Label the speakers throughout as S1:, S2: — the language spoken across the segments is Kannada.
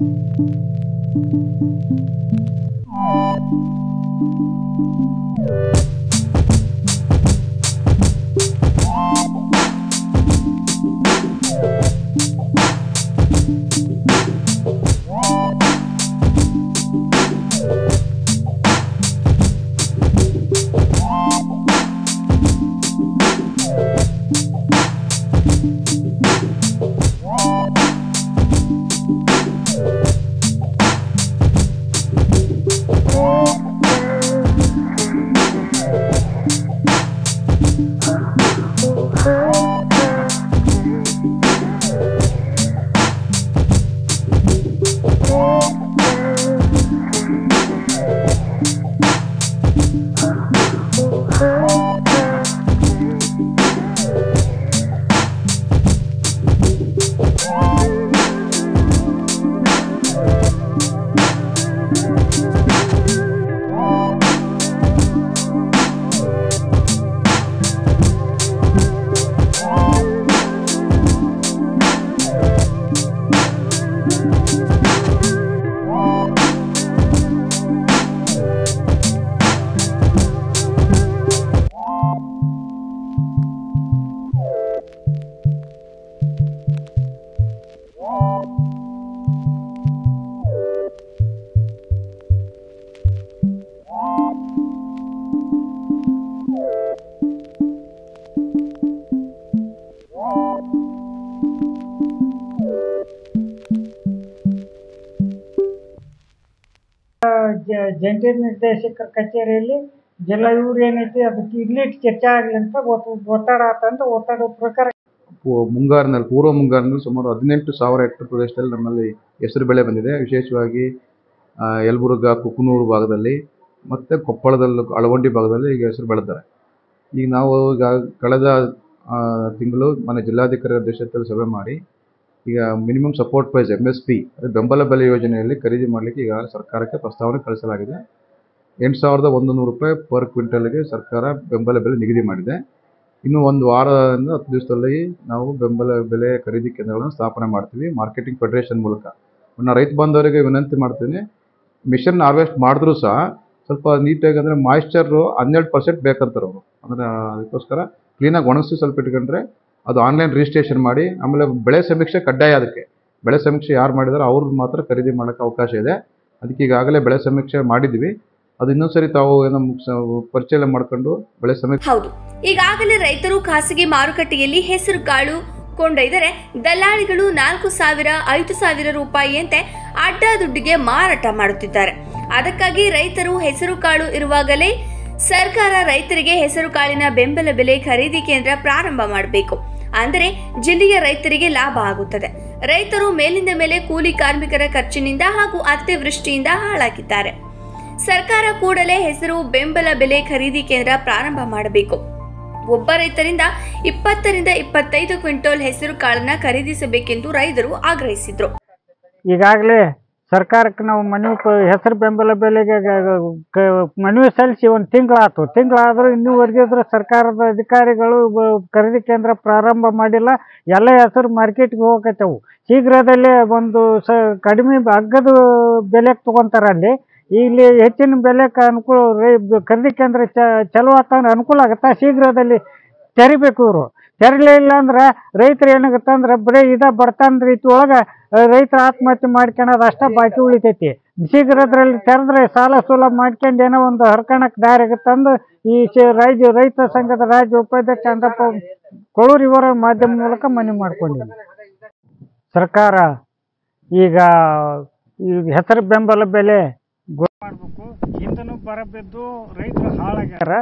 S1: you Bye. ಜಂಟಿ ನಿರ್ದೇಶಕರ ಕಚೇರಿಯಲ್ಲಿ ಜಿಲ್ಲಾ ಇವ್ರು ಏನೈತಿ ಅದಕ್ಕೆ ಇಲ್ಲಿ ಚರ್ಚೆ ಆಗಲಿ ಅಂತ ಒತ್ತು- ಒತ್ತಡ ಆತಂದ್ರೆ ಒತ್ತಡ ಪ್ರಕಾರ.
S2: ಮುಂಗಾರಿನಲ್ಲಿ, ಪೂರ್ವ ಮುಂಗಾರಿನಲ್ಲಿ ಸುಮಾರು ಹದಿನೆಂಟು ಸಾವಿರ ಹೆಕ್ಟರ್ ಪ್ರದೇಶದಲ್ಲಿ ನಮ್ಮಲ್ಲಿ ಹೆಸರು ಬೆಳೆ ಬಂದಿದೆ. ವಿಶೇಷವಾಗಿ ಯಲಬುರ್ಗ, ಕುಕನೂರು ಭಾಗದಲ್ಲಿ ಮತ್ತು ಕೊಪ್ಪಳದಲ್ಲೂ ಅಳವಂಡಿ ಭಾಗದಲ್ಲಿ ಈಗ ಹೆಸರು ಬೆಳೆದಿದ್ದಾರೆ. ಈಗ ನಾವು ಈಗ ಕಳೆದ ತಿಂಗಳು ಮನೆ ಜಿಲ್ಲಾಧಿಕಾರಿ ಅಧ್ಯಕ್ಷತೆಯಲ್ಲಿ ಸಭೆ ಮಾಡಿ ಈಗ minimum support price M S P ಬೆಂಬಲ ಬೆಲೆ ಯೋಜನೆಯಲ್ಲಿ ಖರೀದಿ ಮಾಡಲಿಕ್ಕೆ ಈಗ ಸರ್ಕಾರಕ್ಕೆ ಪ್ರಸ್ತಾವನೆ ಕಳಿಸಲಾಗಿದೆ. ಎಂಟು ಸಾವಿರದ ಒಂದು ನೂರು ರೂಪಾಯಿ ಪರ್ ಕ್ವಿಂಟಲ್ಗೆ ಸರ್ಕಾರ ಬೆಂಬಲ ಬೆಲೆ ನಿಗದಿ ಮಾಡಿದೆ. ಇನ್ನು ಒಂದು ವಾರದಿಂದ ಹತ್ತು ದಿವಸದಲ್ಲಿ ನಾವು ಬೆಂಬಲ ಬೆಲೆ ಖರೀದಿ ಕೇಂದ್ರಗಳನ್ನು ಸ್ಥಾಪನೆ ಮಾಡ್ತೀವಿ ಮಾರ್ಕೆಟಿಂಗ್ ಫೆಡರೇಷನ್ ಮೂಲಕ. ನಾನು ರೈತ ಬಾಂಧವರಿಗೆ ವಿನಂತಿ ಮಾಡ್ತೀನಿ ಮಿಷನ್ ಹಾರ್ವೆಸ್ಟ್ ಮಾಡಿದ್ರೂ ಸಹ ಸ್ವಲ್ಪ ನೀಟಾಗಿ ಅಂದರೆ ಮಾಯಿಶ್ಚರು ಹನ್ನೆರಡು ಪರ್ಸೆಂಟ್ ಬೇಕಂತಾರೆ ಅವರು. ಅಂದರೆ ಅದಕ್ಕೋಸ್ಕರ ಕ್ಲೀನಾಗಿ ಒಣಗಿಸಿ ಸ್ವಲ್ಪ ಇಟ್ಕೊಂಡ್ರೆ ಅದು ಆನ್ಲೈನ್ ರಿಜಿಸ್ಟ್ರೇಷನ್ ಮಾಡಿ, ಆಮೇಲೆ ಬೆಳೆ ಸಮೀಕ್ಷೆ ಕಡ್ಡಾಯ ಅದಕ್ಕೆ. ಬೆಳೆ ಸಮೀಕ್ಷೆ ಯಾರು ಮಾಡಿದಾರೋ ಅವ್ರು ಮಾತ್ರ ಖರೀದಿ ಮಾಡೋಕ್ಕೆ ಅವಕಾಶ ಇದೆ. ಅದಕ್ಕೆ ಈಗಾಗಲೇ ಬೆಳೆ ಸಮೀಕ್ಷೆ ಮಾಡಿದ್ವಿ. ಅದು ಇನ್ನೊಂದು ಸರಿ ತಾವು ಏನೋ ಪರಿಚಯ ಮಾಡ್ಕೊಂಡು ಬೆಳೆ ಸಮೀಕ್ಷೆ
S3: ಹೌದು. ಈಗಾಗಲೇ ರೈತರು ಖಾಸಗಿ ಮಾರುಕಟ್ಟೆಯಲ್ಲಿ ಹೆಸರು ಕಾಳು ಕೊಂಡೊಯ್ದರೆ ದಲ್ಲಾಳಿಗಳು ನಾಲ್ಕು ಸಾವಿರ, ಐದು ಸಾವಿರ ರೂಪಾಯಿಯಂತೆ ಅಡ್ಡ ದುಡ್ಡಿಗೆ ಮಾರಾಟ ಮಾಡುತ್ತಿದ್ದಾರೆ. ಅದಕ್ಕಾಗಿ ರೈತರು ಹೆಸರು ಕಾಳು ಇರುವಾಗಲೇ ಸರ್ಕಾರ ರೈತರಿಗೆ ಹೆಸರು ಕಾಳಿನ ಬೆಂಬಲ ಬೆಲೆ ಖರೀದಿ ಕೇಂದ್ರ ಪ್ರಾರಂಭ ಮಾಡಬೇಕು. ಅಂದರೆ ಜಿಲ್ಲೆಯ ರೈತರಿಗೆ ಲಾಭ ಆಗುತ್ತದೆ. ರೈತರು ಮೇಲಿಂದ ಮೇಲೆ ಕೂಲಿ ಕಾರ್ಮಿಕರ ಖರ್ಚಿನಿಂದ ಹಾಗೂ ಅತಿವೃಷ್ಟಿಯಿಂದ ಹಾಳಾಗಿದ್ದಾರೆ. ಸರ್ಕಾರ ಕೂಡಲೇ ಹೆಸರು, ಬೆಂಬಲ, ಬೆಲೆ ಖರೀದಿ ಕೇಂದ್ರ ಪ್ರಾರಂಭ ಮಾಡಬೇಕು. ಒಬ್ಬ ರೈತರಿಂದ ಇಪ್ಪತ್ತರಿಂದ ಇಪ್ಪತ್ತೈದು ಕ್ವಿಂಟಲ್ ಹೆಸರು ಕಾಳನ್ನ ಖರೀದಿಸಬೇಕೆಂದು ರೈತರು ಆಗ್ರಹಿಸಿದ್ರು.
S1: ಈಗಾಗಲೇ ಸರ್ಕಾರಕ್ಕೆ ನಾವು ಮನವಿ ಹೆಸರು ಬೆಂಬಲ ಬೆಲೆಗೆ ಮನವಿ ಸಲ್ಲಿಸಿ ಒಂದು ತಿಂಗಳಾಯ್ತು ತಿಂಗಳಾದರೂ ಇನ್ನೂವರೆಗೆ ಇದ್ರೆ ಸರ್ಕಾರದ ಅಧಿಕಾರಿಗಳು ಖರೀದಿ ಕೇಂದ್ರ ಪ್ರಾರಂಭ ಮಾಡಿಲ್ಲ. ಎಲ್ಲ ಹೆಸರು ಮಾರ್ಕೆಟ್ಗೆ ಹೋಗಕತ್ತವು. ಶೀಘ್ರದಲ್ಲೇ ಒಂದು ಸ, ಕಡಿಮೆ ಅಗ್ಗದ ಬೆಲೆಗೆ ತೊಗೊತಾರೆ ಅಲ್ಲಿ. ಇಲ್ಲಿ ಹೆಚ್ಚಿನ ಬೆಲೆಗೆ ಅನುಕೂಲ ಖರೀದಿ ಕೇಂದ್ರ ಚಲೋ ಆತಂದ್ರೆ ಅನುಕೂಲ ಆಗುತ್ತಾ? ಶೀಘ್ರದಲ್ಲಿ ತೆರಿಬೇಕು ಇವರು. ತೆರಲಿಲ್ಲ ಅಂದ್ರೆ ರೈತರು ಏನಾಗುತ್ತೆ ಅಂದ್ರೆ ಬರೀ ಇದ ಬಡತನ ರೀತಿ ಒಳಗೆ ರೈತರು ಆತ್ಮಹತ್ಯೆ ಮಾಡ್ಕೊಳೋದು ಅಷ್ಟೇ ಬಾಕಿ ಉಳಿತೈತಿ. ಶೀಘ್ರದ್ರಲ್ಲಿ ತೆರೆದ್ರೆ ಸಾಲ ಸೂಲ ಮಾಡ್ಕೊಂಡು ಏನೋ ಒಂದು ಹರ್ಕಣಕ್ಕೆ ದಾರಿ ಆಗುತ್ತಂದು ಈ ರಾಜ್ಯ, ರೈತ ಸಂಘದ ರಾಜ್ಯ ಉಪಾಧ್ಯಕ್ಷ ಅಂದಪ್ಪ ಕೊಳೂರು ಇವರ ಮಾಧ್ಯಮ ಮೂಲಕ ಮನವಿ ಮಾಡ್ಕೊಂಡಿದ್ದೀನಿ ಸರ್ಕಾರ ಈಗ ಹೆಸರು ಬೆಂಬಲ ಬೆಲೆ ಮಾಡ್ಬೇಕು. ಹಿಂದನೂ ಬರಬಿದ್ದು ರೈತರು ಹಾಳಾಗ್ಯಾರ.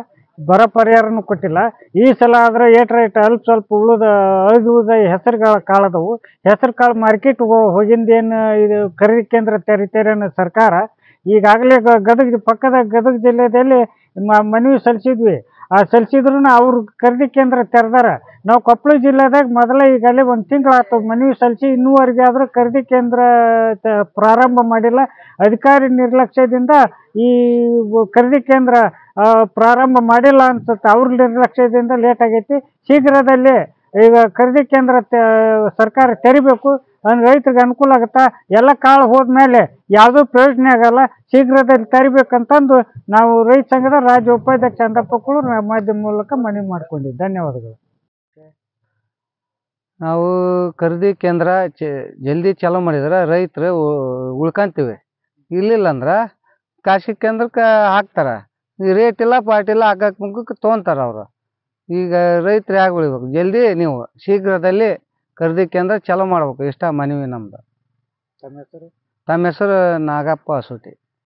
S1: ಬರ ಪರಿಹಾರನೂ ಕೊಟ್ಟಿಲ್ಲ. ಈ ಸಲ ಆದರೆ ಏಟ್ ರೇಟ್ ಅಲ್ಪ ಸ್ವಲ್ಪ ಉಳಿದ, ಅಳಿದು ಉಳಿದ ಹೆಸರು ಕಾಳದವು. ಹೆಸರು ಕಾಳು ಮಾರ್ಕೆಟ್ ಹೋಗಿಂದೇನು ಇದು ಖರೀದಿ ಕೇಂದ್ರ ತೆರಿತಾರೆ ಅನ್ನೋ ಸರ್ಕಾರ ಈಗಾಗಲೇ ಗದಗ, ಪಕ್ಕದ ಗದಗ ಜಿಲ್ಲೆಯಲ್ಲಿ ಮನವಿ ಸಲ್ಲಿಸಿದ್ವಿ. ಸಲ್ಲಿಸಿದ್ರು ಅವ್ರ ಖರೀದಿ ಕೇಂದ್ರ ತೆರೆದಾರ. ನಾವು ಕೊಪ್ಪಳ ಜಿಲ್ಲೆದಾಗ ಮೊದಲೇ ಈಗಲೇ ಒಂದು ತಿಂಗಳಾಯ್ತು ಮನವಿ ಸಲ್ಸಿ ಇನ್ನೂವರೆಗೆ ಆದರೂ ಖರೀದಿ ಕೇಂದ್ರ ಪ್ರಾರಂಭ ಮಾಡಿಲ್ಲ. ಅಧಿಕಾರಿ ನಿರ್ಲಕ್ಷ್ಯದಿಂದ ಈ ಖರೀದಿ ಕೇಂದ್ರ ಆ, ಪ್ರಾರಂಭ ಮಾಡಿಲ್ಲ ಅನ್ಸುತ್ತೆ ಅವ್ರ ನಿರ್ಲಕ್ಷ್ಯದಿಂದ ಲೇಟ್ ಆಗೈತಿ. ಶೀಘ್ರದಲ್ಲಿ ಈಗ ಖರೀದಿ ಕೇಂದ್ರ ಸರ್ಕಾರ ತೆರಿಬೇಕು. ಅಂದ್ರೆ ರೈತರಿಗೆ ಅನುಕೂಲ ಆಗುತ್ತಾ? ಎಲ್ಲ ಕಾಳು ಹೋದ್ಮೇಲೆ ಯಾವುದೂ ಪ್ರಯೋಜನ ಆಗಲ್ಲ, ಶೀಘ್ರದಲ್ಲಿ ತರಿಬೇಕಂತಂದು ನಾವು ರೈತ ಸಂಘದ ರಾಜ್ಯ ಉಪಾಧ್ಯಕ್ಷ ಚಂದಪ್ಪಕ್ಕಳು ಮಾಧ್ಯಮ ಮೂಲಕ ಮನವಿ ಮಾಡ್ಕೊಂಡಿದ್ದೆ ಧನ್ಯವಾದಗಳು.
S4: ನಾವು ಖರೀದಿ ಕೇಂದ್ರ ಜಲ್ದಿ ಚಾಲೂ ಮಾಡಿದ್ರೆ ರೈತರು ಉಳ್ಕಂತೀವಿ. ಇರ್ಲಿಲ್ಲ ಅಂದ್ರೆ ಖಾಸಗಿ ಕೇಂದ್ರಕ್ಕೆ ಹಾಕ್ತಾರೆ. ರೇಟ್ ಇಲ್ಲ ಪಾರ್ಟಿ ಇಲ್ಲ ಹಾಕಕ್ಕೆ ಮುಖಕ್ಕೆ ತೊಗೊಂತಾರೆ ಅವರು. ಈಗ ರೈತರು ಯಾಕೆ ಉಳಿಬೇಕು ಜಲ್ದಿ ನೀವು ಶೀಘ್ರದಲ್ಲಿ ಖರೀದಿ ಕೇಂದ್ರ ಚಾಲೂ ಮಾಡ್ಬೇಕು. ಇಷ್ಟ ಮನವಿ ನಮ್ದು.
S1: ತಮ್ಮ ಹೆಸರು?
S4: ತಮ್ಮ ಹೆಸರು ನಾಗಪ್ಪ ಸೂಟಿ